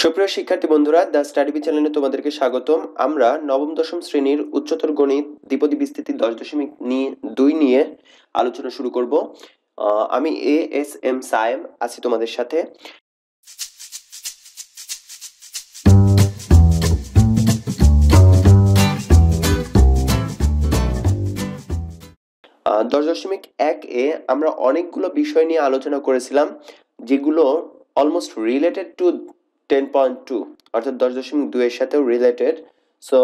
সুপ্রিয় শিক্ষার্থী বন্ধুরা, দ্য স্টাডিবি চ্যানেলে তোমাদেরকে স্বাগতম। আমরা নবম, দশম শ্রেণির উচ্চতর গণিত দ্বিপদী বিস্তৃতি দশ দশমিক নিয়ে দুই নিয়ে আলোচনা শুরু করব। আমি এ এস এম সায়েম আছি তোমাদের সাথে। দশ দশমিক এক এ আমরা অনেকগুলো বিষয় নিয়ে আলোচনা করেছিলাম, যেগুলো almost related to ten point two অর্থাৎ দশ দশমিক দুইয়ের সাথেও রিলেটেড সো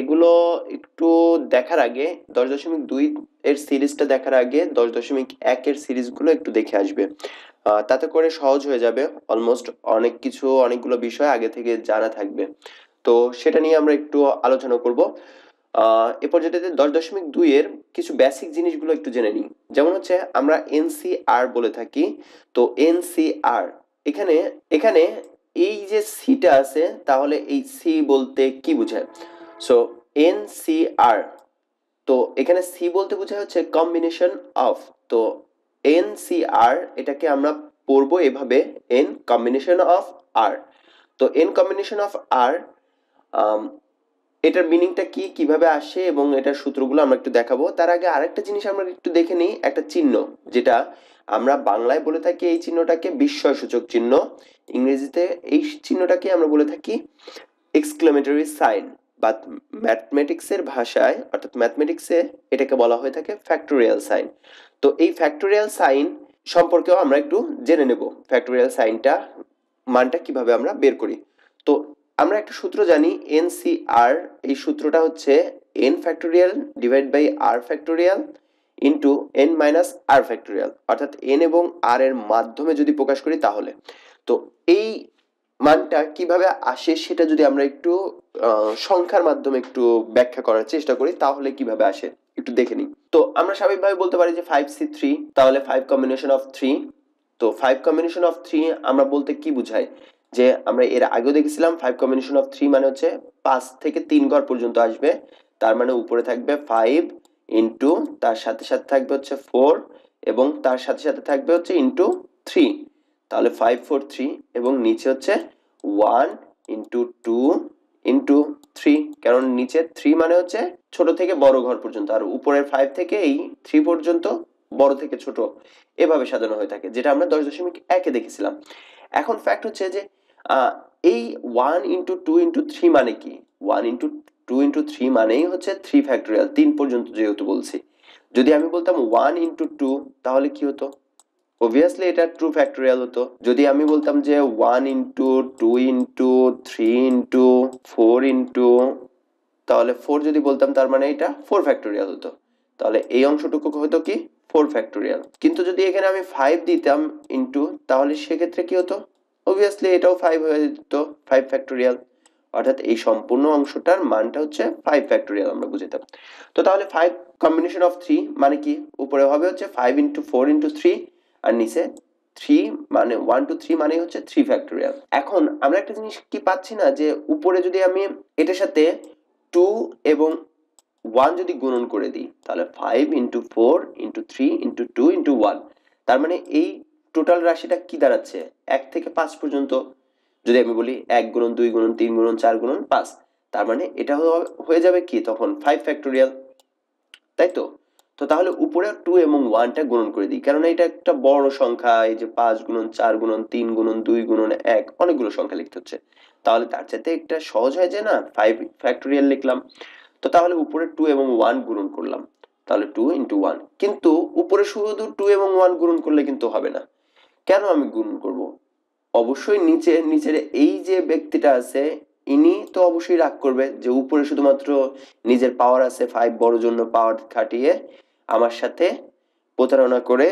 এগুলো একটু দেখার আগে, দশ দশমিক দুই এর সিরিজটা দেখার আগে দশ দশমিক একের সিরিজগুলো একটু দেখে আসবে। তাতে করে সহজ হয়ে যাবে অলমোস্ট অনেক কিছু, অনেকগুলো বিষয় আগে থেকে জানা থাকবে। তো, সেটা নিয়ে আমরা একটু আলোচনা করব। এ পর্যায়ে দশ দশমিক দুই এর কিছু বেসিক জিনিসগুলো একটু জেনে নিই। যেমন হচ্ছে, আমরা এনসিআর বলে থাকি। তো এনসিআর এখানে এখানে এই যে সিটা আছে, তাহলে এই সি বলতে কি বোঝায়? সো এন সি আর তো এখানে সি বলতে বোঝায় হচ্ছে কম্বিনেশন অফ তো এন সি আর এটাকে আমরা পড়ব এভাবে এন কম্বিনেশন অফ আর তো এন কম্বিনেশন অফ আর এটার মিনিংটা কি, কীভাবে আসে এবং এটার সূত্রগুলো আমরা একটু দেখাবো। তার আগে আরেকটা জিনিস আমরা একটু দেখে নিই, একটা চিহ্ন, যেটা আমরা বাংলায় বলে থাকি এই চিহ্নটাকে বিস্ময় সূচক চিহ্ন। ইংরেজিতে এই চিহ্নটাকে আমরা বলে থাকি এক্সক্লেমেটরি সাইন বা ম্যাথমেটিক্সের ভাষায়, অর্থাৎ ম্যাথমেটিক্সে এটাকে বলা হয়ে থাকে ফ্যাক্টোরিয়াল সাইন তো এই ফ্যাক্টোরিয়াল সাইন সম্পর্কেও আমরা একটু জেনে নেব। ফ্যাক্টোরিয়াল সাইনটা মানটা কীভাবে আমরা বের করি। তো আমরা একটা সূত্র জানি এন সি আর এই সূত্রটা হচ্ছে N factorial divide by R factorial into N minus R factorial অর্থাৎ এন এবং আর এর মাধ্যমে যদি প্রকাশ করি তাহলে। তো এই মানটা কীভাবে আসে সেটা যদি আমরা একটু সংখ্যার মাধ্যমে একটু ব্যাখ্যা করার চেষ্টা করি, তাহলে কীভাবে আসে একটু দেখে নিই। তো আমরা স্বাভাবিকভাবে বলতে পারি যে ফাইভ সি থ্রি তাহলে ফাইভ কম্বিনেশন অফ থ্রি তো ফাইভ কম্বিনেশন অফ থ্রি আমরা বলতে কি বুঝাই? যে আমরা এর আগেও দেখেছিলাম ফাইভ কম্বিনেশন অফ থ্রি মানে হচ্ছে পাঁচ থেকে তিন ঘর পর্যন্ত আসবে। তার মানে উপরে থাকবে ফাইভ ইন্টু তার সাথে সাথে থাকবে হচ্ছে ফোর এবং তার সাথে সাথে থাকবে হচ্ছে ইন্টু থ্রি তাহলে ফাইভ ফোর থ্রি এবং নিচে হচ্ছে one into two into three কারণ নিচে থ্রি মানে হচ্ছে ছোট থেকে বড় ঘর পর্যন্ত, আর উপরের ফাইভ থেকে এই থ্রি পর্যন্ত বড় থেকে ছোট। এভাবে সাজানো হয়ে থাকে, যেটা আমরা দশ দশমিক একে দেখেছিলাম। এখন ফ্যাক্ট হচ্ছে যে এই one into two into three মানে কি? One into two into three মানেই হচ্ছে থ্রি ফ্যাক্টোরিয়াল তিন পর্যন্ত যেহেতু বলছি। যদি আমি বলতাম ওয়ান ইন্টু টু তাহলে কি হতো? অবভিয়াসলি এটা ট্রু ফ্যাক্টোরিয়াল হতো। যদি আমি বলতাম যে one into two into three into four into তাহলে ফোর যদি বলতাম তার মানে এটা ফোর ফ্যাক্টোরিয়াল হতো। তাহলে এই অংশটুকু হতো কি? ফোর ফ্যাক্টোরিয়াল কিন্তু যদি এখানে আমি ফাইভ দিতাম ইন্টু তাহলে সেক্ষেত্রে কি হতো? অবভিয়াসলি এটাও ফাইভ হয়ে যেত ফাইভ ফ্যাক্টোরিয়াল অর্থাৎ এই সম্পূর্ণ অংশটার মানটা হচ্ছে ফাইভ ফ্যাক্টোরিয়াল আমরা বুঝেতাম। তো তাহলে ফাইভ কম্বিনেশন অফ থ্রি মানে কি? উপরে হবে হচ্ছে five into four into three আর নিচে থ্রি মানে ওয়ান টু থ্রি মানে হচ্ছে থ্রি ফ্যাক্টোরিয়াল এখন আমরা একটা জিনিস কি পাচ্ছি না যে উপরে যদি আমি এটার সাথে টু এবং ওয়ান যদি গুণন করে দিই, তাহলে five into four into three into two into one তার মানে এই টোটাল রাশিটা কি দাঁড়াচ্ছে? এক থেকে পাঁচ পর্যন্ত। যদি আমি বলি এক গুণন, দুই গুণন, তিন গুণন, চার গুণন, পাঁচ। তার মানে এটা হয়ে যাবে কি? তখন ফাইভ ফ্যাক্টোরিয়াল তাই তো? তো তাহলে উপরে টু এবং ওয়ানটা গুণন করে দিই। কারণ এটা একটা বড় সংখ্যা, এই যে পাঁচ গুণন, চার গুণন, তিন গুণন, দুই গুণন, এক, অনেকগুলো সংখ্যা লিখতে হচ্ছে। তাহলে তার চাইতে একটা সহজ হয় যে না ফাইভ ফ্যাক্টোরিয়াল লিখলাম। তো তাহলে উপরে টু এবং ওয়ান গুণন করলাম। তাহলে টু ইন্টু ওয়ান কিন্তু উপরে শুধু টু এবং ওয়ান গুণন করলে কিন্তু হবে না। কেন আমি গুণন করব? অবশ্যই নিচে, নিচের এই যে ব্যক্তিটা আছে, ইনি তো অবশ্যই রাগ করবে যে উপরে শুধুমাত্র নিজের পাওয়ার আছে ফাইভ বড় জন্য পাওয়ার খাটিয়ে আমার সাথে প্রতারণা করে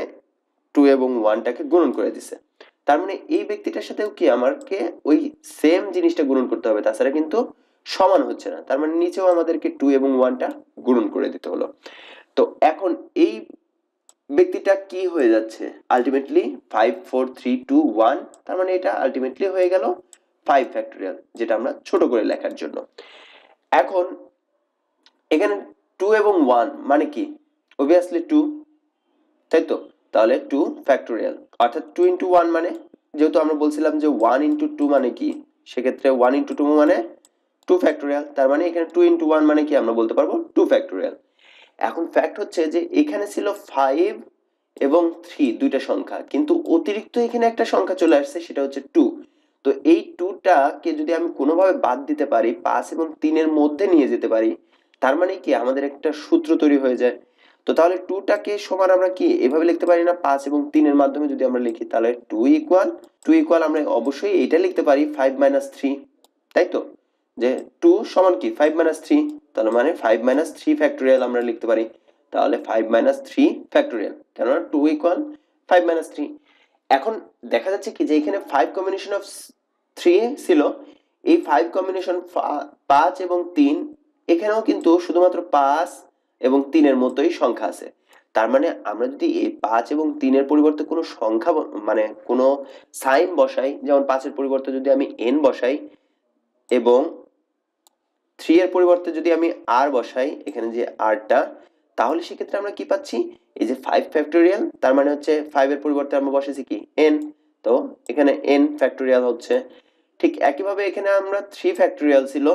টু এবং ওয়ানটাকে গুণন করে দিছে। তার মানে এই ব্যক্তিটার সাথেও কি আমাকে ওই সেম জিনিসটা গুণন করতে হবে? তাছাড়া কিন্তু সমান হচ্ছে না। তার মানে নিচেও আমাদেরকে টু এবং ওয়ানটা গুণন করে দিতে হলো। তো এখন এই ব্যক্তিটা কি হয়ে যাচ্ছে? Ultimately five four three two one তার মানে এটা আলটিমেটলি হয়ে গেল ফাইভ ফ্যাক্টোরিয়াল যেটা আমরা ছোট করে লেখার জন্য। এখন এখানে টু এবং ওয়ান মানে কি? অবভিয়াসলি টু তাই তো? তাহলে টু ফ্যাক্টোরিয়াল অর্থাৎ টু ইন্টু ওয়ান মানে যেহেতু আমরা বলছিলাম যে ওয়ান ইন্টু টু মানে কি? সেক্ষেত্রে ওয়ান ইন্টু টু মানে টু ফ্যাক্টোরিয়াল তার মানে এখানে টু ইন্টু ওয়ান মানে কি আমরা বলতে পারব? টু ফ্যাক্টোরিয়াল এখন ফ্যাক্ট হচ্ছে যে এখানে ছিল ফাইভ এবং থ্রি দুইটা সংখ্যা। কিন্তু অতিরিক্ত এখানে একটা সংখ্যা চলে আসছে, সেটা হচ্ছে টু তো এই টুটাকে যদি আমি কোনোভাবে বাদ দিতে পারি, পাঁচ এবং তিনের মধ্যে নিয়ে যেতে পারি, তার মানে কি আমাদের একটা সূত্র তৈরি হয়ে যায়। তো তাহলে টুটাকে সমান আমরা কি এভাবে লিখতে পারি না? পাঁচ এবং তিনের মাধ্যমে যদি আমরা লিখি, তাহলে টু ইকুয়াল টু ইকুয়াল আমরা অবশ্যই এইটা লিখতে পারি ফাইভ মাইনাস থ্রি তাই তো? যে টু সমান কি? ফাইভ মাইনাস থ্রি তাহলে মানে ফাইভ মাইনাস থ্রি ফ্যাক্টোরিয়াল আমরা লিখতে পারি। তাহলে ফাইভ মাইনাস থ্রি ফ্যাক্টোরিয়াল কেননা two equal five minus three এখন দেখা যাচ্ছে কি যে এখানে ফাইভ কম্বিনেশন অফ থ্রি ছিল, এই ফাইভ কম্বিনেশন পাঁচ এবং তিন, এখানেও কিন্তু শুধুমাত্র পাঁচ এবং তিনের মতোই সংখ্যা আছে। তার মানে আমরা যদি এই পাঁচ এবং তিনের পরিবর্তে কোনো সংখ্যা মানে কোনো সাইন বসাই, যেমন পাঁচের পরিবর্তে যদি আমি এন বসাই এবং থ্রি এর পরিবর্তে যদি আমি আর বসাই, এখানে যে আরটা তাহলে সেক্ষেত্রে আমরা কি পাচ্ছি? এই যে ফাইভ ফ্যাক্টোরিয়াল তার মানে হচ্ছে ফাইভ এর পরিবর্তে আমরা বসেছি কি? এন তো এখানে এন ফ্যাক্টোরিয়াল হচ্ছে। ঠিক একইভাবে এখানে আমরা থ্রি ফ্যাক্টোরিয়াল ছিল।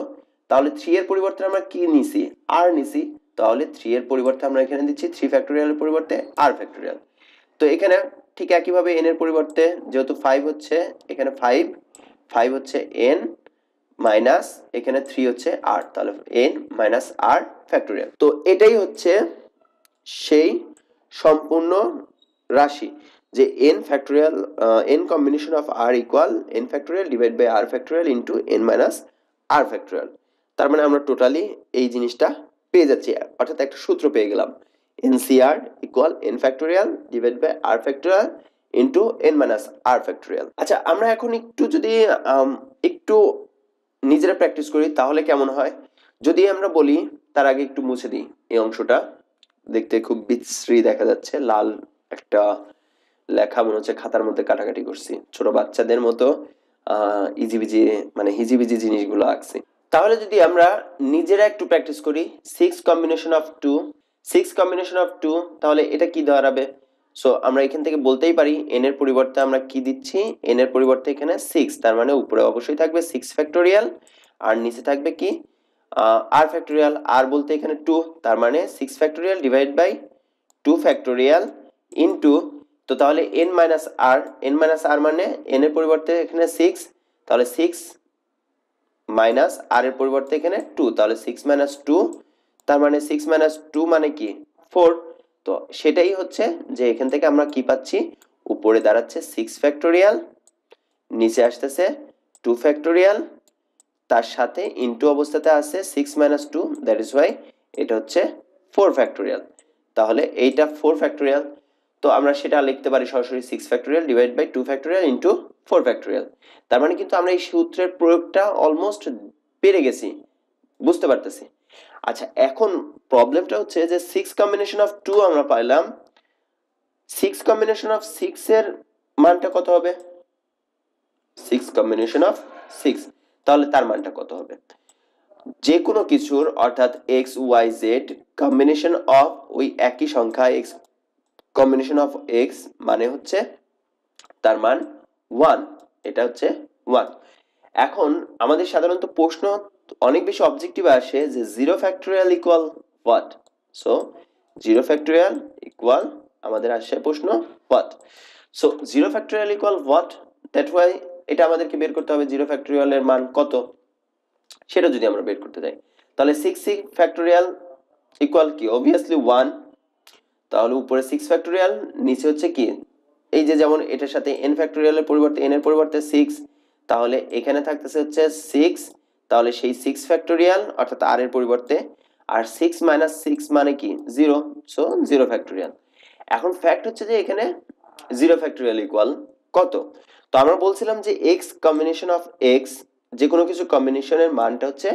তাহলে থ্রি এর পরিবর্তে আমরা কি নিছি? আর নিছি। তাহলে থ্রি এর পরিবর্তে আমরা এখানে দিচ্ছি থ্রি ফ্যাক্টোরিয়ালের পরিবর্তে আর ফ্যাক্টোরিয়াল তো এখানে ঠিক একইভাবে এন এর পরিবর্তে যেহেতু ফাইভ হচ্ছে, এখানে ফাইভ ফাইভ হচ্ছে এন মাইনাস, এখানে থ্রি হচ্ছে আর তাহলে এন মাইনাস আর ফ্যাক্টোরিয়াল তো এটাই হচ্ছে সেই সম্পূর্ণ রাশি যে N factorial N combination of R equal N factorial divide by R factorial into N minus R factorial তার মানে আমরা টোটালি এই জিনিসটা পেয়ে যাচ্ছি। অর্থাৎ একটা সূত্র পেয়ে গেলাম। NCR equal N factorial divide by R factorial into N minus R factorial আচ্ছা আমরা এখন একটু যদি একটু নিজেরা প্র্যাকটিস করি, তাহলে কেমন হয়? যদি আমরা বলি, তার আগে একটু মুছে দিই এই অংশটা। দেখতে খুব বিশ্রী দেখা যাচ্ছে, লাল একটা লেখা মনে হচ্ছে খাতার মধ্যে কাটাকাটি করছি। ছোট বাচ্চাদের মতো আহ ইজিবিজি মানে হিজিবিজি জিনিসগুলো আঁকছি। তাহলে যদি আমরা নিজেরা একটু প্র্যাকটিস করি six combination of two six combination of two তাহলে এটা কি দাঁড়াবে? সো আমরা এখান থেকে বলতেই পারি এন এর পরিবর্তে আমরা কি দিচ্ছি? এন এর পরিবর্তে এখানে সিক্স তার মানে উপরে অবশ্যই থাকবে সিক্স ফ্যাক্টোরিয়াল আর নিচে থাকবে কি? আর ফ্যাক্টোরিয়াল আর বলতে এখানে টু তার মানে six factorial divide by two factorial in two তো তাহলে N minus R N minus R মানে এন এর পরিবর্তে এখানে সিক্স তাহলে সিক্স মাইনাস আর এর পরিবর্তে এখানে টু তাহলে সিক্স মাইনাস টু তার মানে সিক্স মাইনাস টু মানে কি? ফোর তো সেটাই হচ্ছে যে এখান থেকে আমরা কি পাচ্ছি? উপরে দাঁড়াচ্ছে সিক্স ফ্যাক্টোরিয়াল নিচে আসতেছে টু ফ্যাক্টোরিয়াল তার সাথে ইনটু অবস্থাতে আছে six minus two that is why এটা হচ্ছে ফোর ফ্যাক্টোরিয়াল তাহলে এইটা ফোর ফ্যাক্টোরিয়াল তো আমরা সেটা লিখতে পারি সরাসরি six factorial divide by two factorial into four factorial তার মানে কিন্তু আমরা এই সূত্রের প্রয়োগটা অলমোস্ট পেরে গেছি, বুঝতে পারতেছি। আচ্ছা এখন প্রবলেমটা হচ্ছে যে সিক্স কম্বিনেশন অফ টু আমরা পাইলাম। সিক্স কম্বিনেশন অফ সিক্স এর মানটা কত হবে? সিক্স কম্বিনেশন অফ সিক্স তাহলে তার মানটা কত হবে? যে কোনো কিছুর, অর্থাৎ X Y Z combination of ওই একই সংখ্যা এক্স কম্বিনেশন অফ এক্স মানে হচ্ছে তার মান ওয়ান এটা হচ্ছে ওয়ান এখন আমাদের সাধারণত প্রশ্ন অনেক বেশি অবজেক্টিভ আসে যে zero factorial equal what so zero factorial equal আমাদের আসে প্রশ্ন what so zero factorial equal what that why এটা আমাদেরকে বের করতে হবে জিরো ফ্যাক্টোরিয়ালের মান কত? সেটা যদি আমরা বের করতে যাই। তাহলে সিক্স সিক্স ফ্যাক্টোরিয়াল ইকুয়াল কি? অবভিয়াসলি ওয়ান তাহলে উপরে সিক্স ফ্যাক্টোরিয়াল নিচে হচ্ছে কি? এই যে যেমন এটার সাথে এন ফ্যাক্টোরিয়ালের পরিবর্তে এন এর পরিবর্তে সিক্স তাহলে এখানে থাকতেছে হচ্ছে সিক্স তাহলে সেই সিক্স ফ্যাক্টোরিয়াল অর্থাৎ আর এর পরিবর্তে, আর সিক্স মাইনাস সিক্স মানে কি? জিরো সো জিরো ফ্যাক্টোরিয়াল এখন ফ্যাক্ট হচ্ছে যে এখানে জিরো ফ্যাক্টোরিয়াল ইকুয়াল কত? তো আমরা বলছিলাম যে এক্স কম্বিনেশন অফ এক্স যে কোনো কিছু কম্বিনেশনের মানটা হচ্ছে,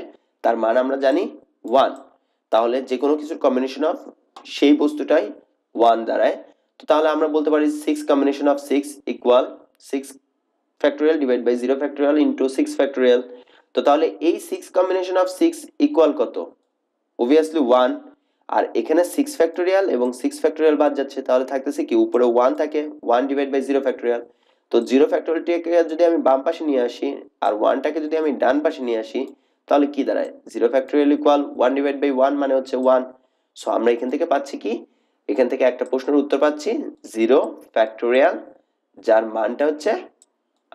তার মান আমরা জানি ওয়ান তাহলে যে কোনো কিছুর কম্বিনেশন অফ সেই বস্তুটাই ওয়ান দাঁড়ায়। তো তাহলে আমরা বলতে পারি six combination of six equal six factorial divide by zero factorial into six factorial তো তাহলে এই six combination of six equal কত? অবভিয়াসলি ওয়ান আর এখানে সিক্স ফ্যাক্টোরিয়াল এবং সিক্স ফ্যাক্টোরিয়াল বাদ যাচ্ছে, তাহলে থাকতেছে কি, উপরে ওয়ান থাকে one divide by zero factorial তো তো জিরো ফ্যাক্টোরিয়ালটাকে যদি আমি বাম পাশে নিয়ে আসি, আর ওয়ানটাকে যদি আমি ডান পাশে নিয়ে আসি, তাহলে কি দাঁড়ায়? Zero factorial equal one divide by one মানে হচ্ছে ওয়ান সো আমরা এখান থেকে পাচ্ছি কি? এখান থেকে একটা প্রশ্নের উত্তর পাচ্ছি জিরো ফ্যাক্টোরিয়াল যার মানটা হচ্ছে,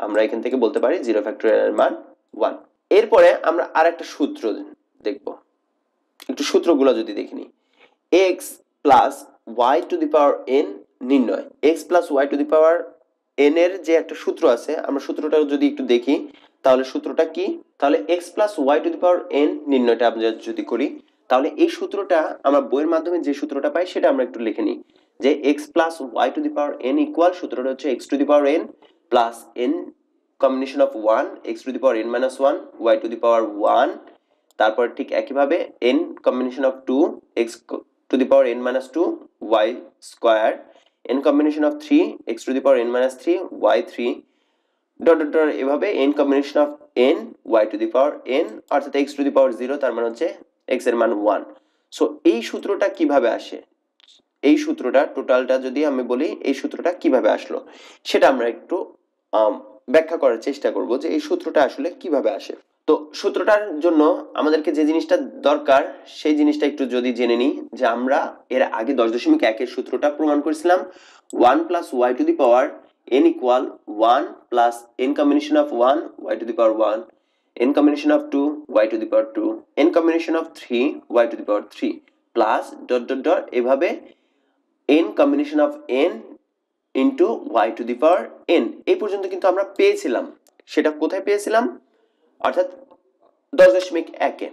আমরা এখান থেকে বলতে পারি জিরো ফ্যাক্টোরিয়ালের মান ওয়ান এরপরে আমরা আর একটা সূত্র দেখব। একটু সূত্রগুলো যদি দেখি নিই। X plus Y to the power N নির্ণয়। X plus Y to the power N এর যে একটা সূত্র আছে, আমরা সূত্রটা যদি একটু দেখি, তাহলে সূত্রটা কি? তাহলে X plus Y to the power N নির্ণয়টা আমরা যদি করি, তাহলে এই সূত্রটা, আমরা বইয়ের মাধ্যমে যে সূত্রটা পাই, সেটা আমরা একটু লিখে নিই। যে X plus Y to the power N equal সূত্রটা হচ্ছে X to the power N plus N combination of one X to the power N minus one Y to the power one তারপর ঠিক একইভাবে N combination of two X to the power N minus two Y square N combination of three X to the power N minus three Y three dot dot dot এভাবে N combination of N Y to the power N অর্থাৎ X to the power zero তার মানে হচ্ছে এক্সের মান one so এই সূত্রটা কীভাবে আসে? এই সূত্রটা টোটালটা যদি আমি বলি, এই সূত্রটা কীভাবে আসলো? সেটা আমরা একটু ব্যাখ্যা করার চেষ্টা করব যে এই সূত্রটা আসলে কীভাবে আসে। তো সূত্রটার জন্য আমাদেরকে যে জিনিসটা দরকার, সেই জিনিসটা একটু যদি জেনে নিই যে আমরা এর আগে দশ দশমিক একের সূত্রটা প্রমাণ করেছিলাম। One plus Y to the power N equal one plus N combination of one Y to the power one n combination of 2 y to the power 2 n combination of 3 y to the power 3 plus dot dot dot এভাবে N combination of n into y to the power n এই পর্যন্ত কিন্তু আমরা পেয়েছিলাম। সেটা কোথায় পেয়েছিলাম? অর্থাৎ দশ দশমিক একে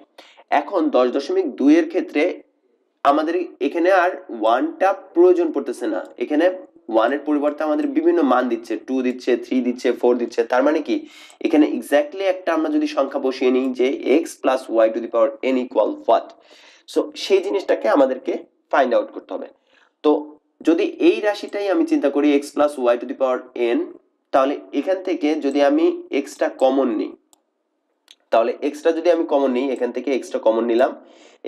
এখন দশ দশমিক দুইয়ের ক্ষেত্রে আমাদের এখানে আর ওয়ানটা প্রয়োজন পড়তেছে না। এখানে ওয়ানের পরিবর্তে আমাদের বিভিন্ন মান দিচ্ছে। টু দিচ্ছে থ্রি দিচ্ছে ফোর দিচ্ছে। তার মানে কি? এখানে এক্স্যাক্টলি একটা আমরা যদি সংখ্যা বসিয়ে নিই যে X plus Y to the power N equal what so সেই জিনিসটাকে আমাদেরকে ফাইন্ড আউট করতে হবে। তো যদি এই রাশিটাই আমি চিন্তা করি X plus Y to the power N তাহলে এখান থেকে যদি আমি এক্সটা কমন নিই, তাহলে এক্সটা যদি আমি কমন নিই, এখান থেকে এক্সটা কমন নিলাম।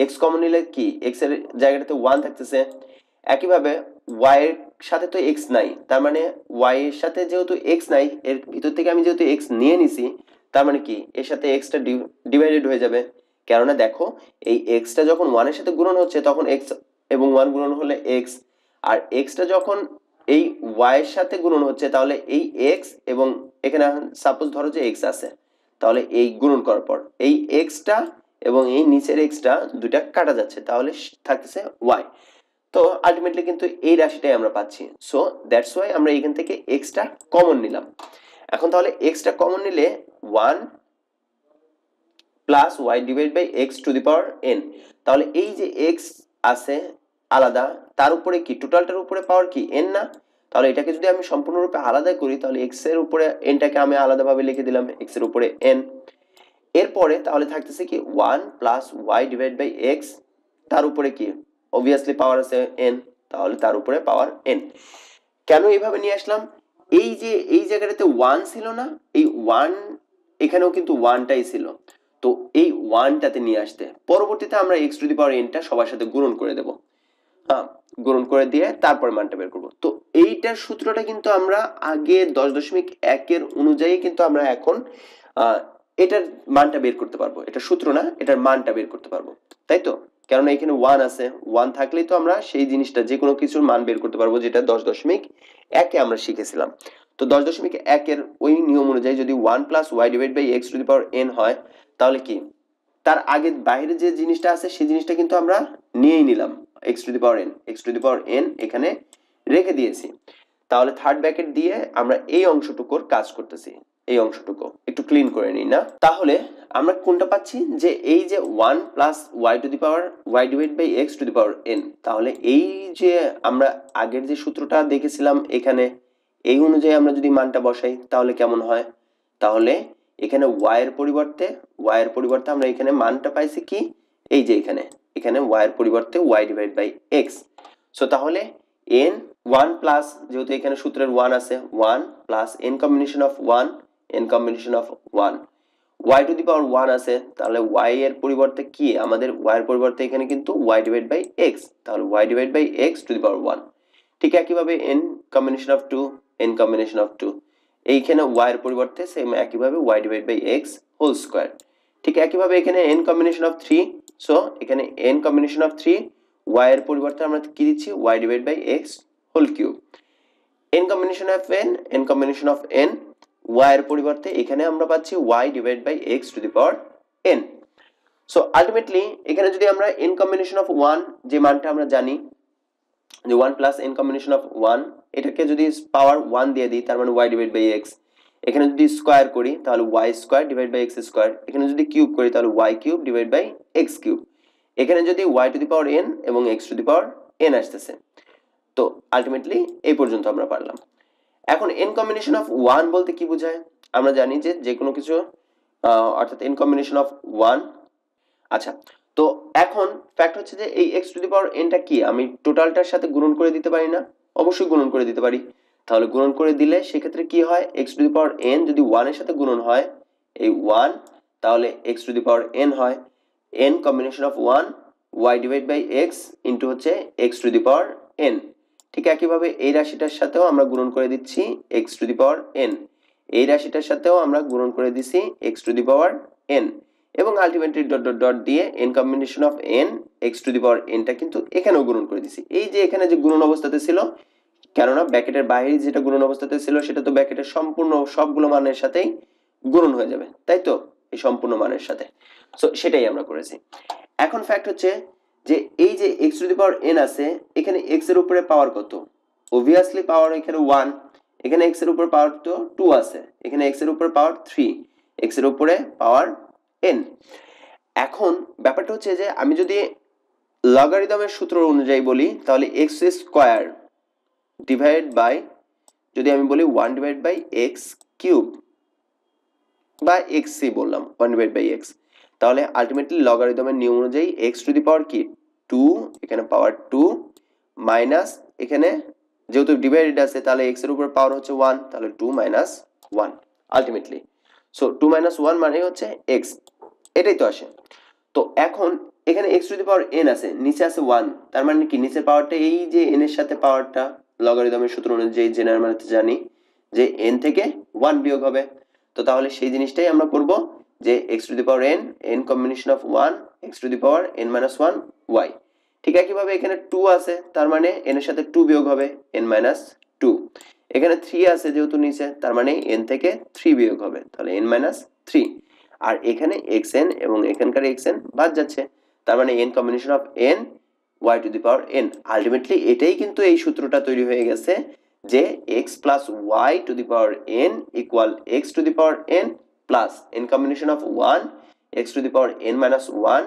এক্স কমন নিলে কি? এক্সের জায়গাটাতে ওয়ান থাকতেছে। একইভাবে ওয়াই এর সাথে তো এক্স নাই, তার মানে ওয়াই এর সাথে যেহেতু এক্স নাই, এর ভিতর থেকে আমি যেহেতু এক্স নিয়ে নিছি, তার মানে কি? এর সাথে এক্সটা ডিভাইডেড হয়ে যাবে। কেননা দেখো, এই এক্সটা যখন ওয়ানের সাথে গুণন হচ্ছে, তখন এক্স এবং ওয়ান গুণন হলে এক্স আর এক্সটা যখন এই ওয়াই এর সাথে গুণন হচ্ছে, তাহলে এই এক্স এবং এখানে সাপোজ ধরো যে এক্স আছে, তাহলে এই গুণন করার পর এই এক্সটা এবং এই নিচের এক্সটা দুইটা কাটা যাচ্ছে, তাহলে থাকতেছে ওয়াই তো আলটিমেটলি কিন্তু এই রাশিটাই আমরা পাচ্ছি। সো দ্যাটস ওয়াই আমরা এখান থেকে এক্সটা কমন নিলাম। এখন তাহলে এক্সটা কমন নিলে one plus Y divide by X to the power N তাহলে এই যে এক্স আছে আলাদা, তার উপরে কি? টোটালটার উপরে পাওয়ার কি? এন না? তাহলে এটাকে যদি আমি সম্পূর্ণরূপে আলাদা করি, তাহলে এক্সের উপরে এনটাকে আমি আলাদাভাবে লিখে দিলাম এক্সের উপরে এন এরপরে তাহলে থাকতেছে কি? One plus Y divide by X তার উপরে কি? অবভিয়াসলি পাওয়ার আছে এন তাহলে তার উপরে পাওয়ার এন কেন এইভাবে নিয়ে আসলাম? এই যে, এই জায়গাটাতে ওয়ান ছিল না, এই ওয়ান এখানেও কিন্তু ওয়ানটাই ছিল। তো এই ওয়ানটাতে নিয়ে আসতে। পরবর্তীতে আমরা এক্স টু দি পাওয়ার এনটা সবার সাথে গুণন করে দেব। গুণন করে দিয়ে তারপর মানটা বের করব। তো এইটার সূত্রটা কিন্তু আমরা আগে দশ দশমিক একের অনুযায়ী কিন্তু আমরা এখন এটার মানটা বের করতে পারব। এটা সূত্র না, এটার মানটা বের করতে পারব। তাই তো? কেননা এখানে ওয়ান আছে ওয়ান থাকলেই তো আমরা সেই জিনিসটা যে কোনো কিছুর মান বের করতে পারব, যেটা দশ দশমিক একে আমরা শিখেছিলাম। তো দশ দশমিক একের ওই নিয়ম অনুযায়ী যদি one plus Y divide by X to the power N হয়, তাহলে কি? তার আগে বাইরে যে জিনিসটা আছে, সেই জিনিসটা কিন্তু আমরা নিয়েই নিলাম। X to the power N X to the power N এখানে রেখে দিয়েছি। তাহলে থার্ড ব্র্যাকেট দিয়ে আমরা এই অংশটুকুর কাজ করতেছি, এই অংশটুকু। একটু ক্লিন করে নিই না। তাহলে আমরা কোনটা পাচ্ছি? যে এই যে one plus Y to the power Y divide by X to the power N তাহলে এই যে আমরা আগের যে সূত্রটা দেখেছিলাম এখানে, এই অনুযায়ী আমরা যদি মানটা বসাই, তাহলে কেমন হয়? তাহলে এখানে ওয়াই এর পরিবর্তে ওয়াই এর পরিবর্তে আমরা এখানে মানটা পাইছি কি? এই যে এখানে। এখানে ওয়াই এর পরিবর্তে Y divide by X so তাহলে এন ওয়ান প্লাস যেহেতু এখানে সূত্রের ওয়ান আছে one plus N combination of one N combination of one Y to the power one আছে, তাহলে ওয়াই এর পরিবর্তে কি? আমাদের ওয়াই এর পরিবর্তে এখানে কিন্তু ওয়াই ডিভাইড বাই এক্স তাহলে Y divide by X to the power one ঠিক একইভাবে N combination of two N combination of two এইখানে ওয়াই এর পরিবর্তে সেম একইভাবে Y divide by X whole square ঠিক একইভাবে এখানে N combination of three so এখানে N combination of three Y এর পরিবর্তে আমরা কি দিচ্ছি? Y divide by X whole cube N combination of N N combination of N Y এর পরিবর্তে এখানে আমরা পাচ্ছি Y divide by X to the power N so ultimately এখানে যদি আমরা এন কম্বিনেশন অফ ওয়ান যে মানটা আমরা জানি, যে one plus N combination of one এটাকে যদি পাওয়ার ওয়ান দিয়ে দিই, তার মানে ওয়াই ডিভাইড বাই এক্স এখানে যদি স্কোয়ার করি, তাহলে Y square divide by X square এখানে যদি কিউব করি, তাহলে Y cube divide by X cube এখানে যদি Y to the power N এবং X to the power N আসতেছে। তো আলটিমেটলি এই পর্যন্ত আমরা পারলাম। এখন এন কম্বিনেশন অফ ওয়ান বলতে কি বোঝায়? আমরা জানি যে যে কোনো কিছু অর্থাৎ এন কম্বিনেশন অফ ওয়ান আচ্ছা তো এখন ফ্যাক্ট হচ্ছে যে এই এক্স টু দি পাওয়ার এনটা কি? আমি টোটালটার সাথে গুণন করে দিতে পারি না? অবশ্যই গুণন করে দিতে পারি। তাহলে গুণন করে দিলে সেক্ষেত্রে কি হয়? X to the power N যদি ওয়ানের সাথে গুণন হয়, এই ওয়ান তাহলে X to the power N হয়। N combination of one Y divide by X into হচ্ছে X to the power N ঠিক একইভাবে এই রাশিটার সাথেও আমরা গুণন করে দিচ্ছি X to the power N এই রাশিটার সাথেও আমরা গুণন করে দিচ্ছি X to the power N এবং আলটিমেটলি ডট ডট ডট দিয়ে N combination of N X to the power এনটা কিন্তু এখানেও গুণন করে দিছি। এই যে এখানে যে গুণন অবস্থাতে ছিল, কেননা ব্যাকেটের বাইরে যেটা গুণন অবস্থাতে ছিল, সেটা তো ব্যাকেটের সম্পূর্ণ সবগুলো মানের সাথেই গুণন হয়ে যাবে, তাই তো? এই সম্পূর্ণ মানের সাথে। সো সেটাই আমরা করেছি। এখন ফ্যাক্ট হচ্ছে যে এই যে X to the power N আছে, এখানে এক্সের উপরে পাওয়ার কত? অবভিয়াসলি পাওয়ার এখানে ওয়ান এখানে এক্সের উপরে পাওয়ার তো টু আছে। এখানে এক্সের উপরে পাওয়ার থ্রি এক্সের উপরে পাওয়ার এন এখন ব্যাপারটা হচ্ছে যে আমি যদি লগারিদমের সূত্র অনুযায়ী বলি, তাহলে এক্স স্কোয়ার ডিভাইড বাই যদি আমি বলি one divide by x cube বা এক্স সি বললাম ওয়ান ডিভাইড বাই এক্স তাহলে আলটিমেটলি লগারিদমের নিয়ম অনুযায়ী এক্স টু দি পাওয়ার কি? টু এখানে পাওয়ার টু মাইনাস এখানে যেহেতু ডিভাইডেড আছে, তাহলে এক্সের উপর পাওয়ার হচ্ছে ওয়ান তাহলে two minus one ultimately so two minus one মানে হচ্ছে এক্স এটাই তো আসে। তো এখন এখানে x to the power n আছে, নিচে আছে ওয়ান তার মানে কি? নিচের পাওয়ারটা এই যে এন এর সাথে পাওয়ারটা লগারিদমের সূত্র অনুযায়ী জেনারেল মানে জানি যে এন থেকে ওয়ান বিয়োগ হবে। তো তাহলে সেই জিনিসটাই আমরা করব যে x to the power n n combination of one x to the power n minus one y ঠিক একইভাবে এখানে টু আছে, তার মানে এন এর সাথে টু বিয়োগ হবে এন মাইনাস টু এখানে থ্রি আছে যেহেতু নিচে, তার মানে এন থেকে থ্রি বিয়োগ হবে, তাহলে এন মাইনাস থ্রি আর এখানে এক্স এন এবং এখানকার এক্স এন বাদ যাচ্ছে, তার মানে n combination of n y to the power n ultimately এটাই কিন্তু এই সূত্রটা তৈরি হয়ে গেছে যে x plus y to the power n equal x to the power n plus n combination of one x to the power n minus one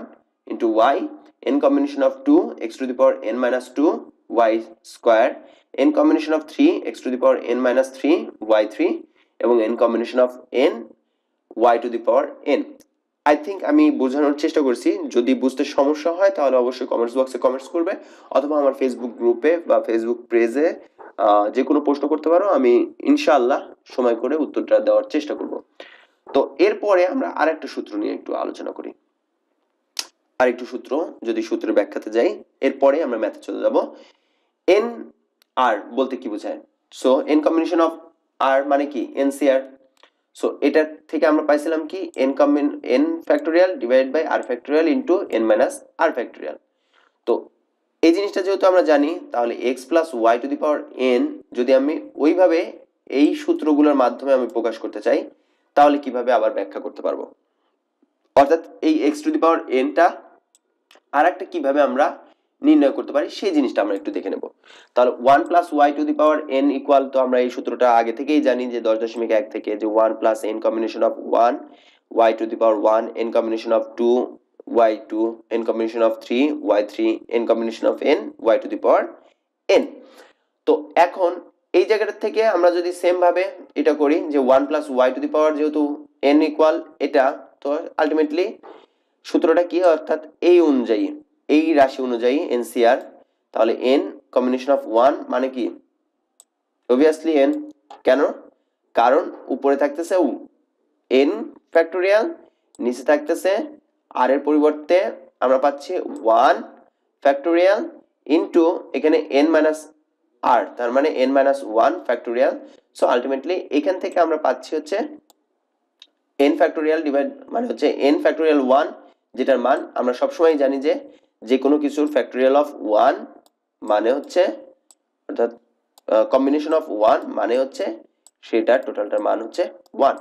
into y n combination of 2 x to the power n minus 2 y square n combination of 3 x to the power n minus 3 y 3 এবং n combination of n y to the power n I think আমি বোঝানোর চেষ্টা করছি। যদি বুঝতে সমস্যা হয়, তাহলে অবশ্যই কমেন্টস বক্সে কমেন্টস করবে, অথবা আমার ফেসবুক গ্রুপে বা ফেসবুক পেজে যে কোনো প্রশ্ন করতে পারো, আমি ইনশাআল্লাহ সময় করে উত্তরটা দেওয়ার চেষ্টা করব। তো এরপরে আমরা আরেকটা সূত্র নিয়ে একটু আলোচনা করি। আরেকটু সূত্র, যদি সূত্রের ব্যাখ্যাতে যাই, এরপরে আমরা ম্যাথে চলে যাব। এন আর বলতে কি বোঝায়? So n combination of r মানে কি? এনসিআর সো এটা থেকে আমরা পাইছিলাম কি n combination n factorial divide by r factorial into n minus r factorial তো, এই জিনিসটা যেহেতু আমরা জানি, তাহলে x plus y to the power n যদি আমি ওইভাবে এই সূত্রগুলোর মাধ্যমে আমি প্রকাশ করতে চাই, তাহলে কীভাবে আবার ব্যাখ্যা করতে পারব? অর্থাৎ এই এক্স টু দি পাওয়ার এনটা আর একটা কীভাবে আমরা নির্ণয় করতে পারি, সেই জিনিসটা আমরা একটু দেখে নেব। তাহলে one plus y to the power n equal তো আমরা এই সূত্রটা আগে থেকেই জানি যে দশ দশমিক এক থেকে যে one plus n combination of one y to the power one n combination of two y two n combination of three y three n combination of n y to the power n তো এখন এই জায়গাটা থেকে আমরা যদি same ভাবে এটা করি যে one plus y to the power যেহেতু এন ইকুয়াল এটা তো আলটিমেটলি সূত্রটা কি হয়? অর্থাৎ এই অনুযায়ী। এই রাশি অনুযায়ী এনসিআর, তাহলে এন কম্বিনেশন অফ ওয়ান মানে কি? Obviously n. কেন? কারণ উপরে থাকতেছে উ। এন ফ্যাক্টোরিয়াল নিচে থাকতেছে আর এর পরিবর্তে আমরা পাচ্ছি ওয়ান ফ্যাক্টোরিয়াল ইন্টু এখানে এন মাইনাস আর তার মানে n minus one factorial so ultimately এখান থেকে আমরা পাচ্ছি হচ্ছে এন ফ্যাক্টোরিয়াল ডিভাইড মানে হচ্ছে এন ফ্যাক্টোরিয়াল ওয়ান যেটার মান আমরা সবসময় জানি যে যে কোনো কিছুর ফ্যাক্টোরিয়াল অফ ওয়ান মানে হচ্ছে, অর্থাৎ কম্বিনেশন অফ ওয়ান মানে হচ্ছে সেটার টোটালটার মান হচ্ছে ওয়ান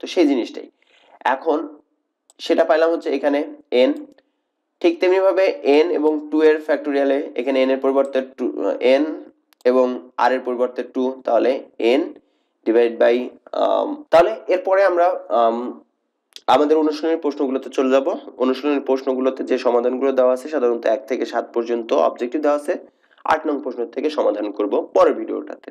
তো সেই জিনিসটাই। এখন সেটা পাইলাম হচ্ছে এখানে এন ঠিক তেমনিভাবে এন এবং টু এর ফ্যাক্টোরিয়ালে এখানে এন এর পরিবর্তে টু এন এবং আর এর পরিবর্তে টু তাহলে এন ডিভাইড বাই তাহলে এরপরে আমরা আমাদের অনুশীলনের প্রশ্নগুলোতে চলে যাব। অনুশীলনের প্রশ্নগুলোতে যে সমাধানগুলো দেওয়া আছে, সাধারণত এক থেকে সাত পর্যন্ত অবজেক্টিভ দেওয়া আছে। আট নং প্রশ্ন থেকে সমাধান করব পরের ভিডিওটাতে